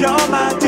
You're my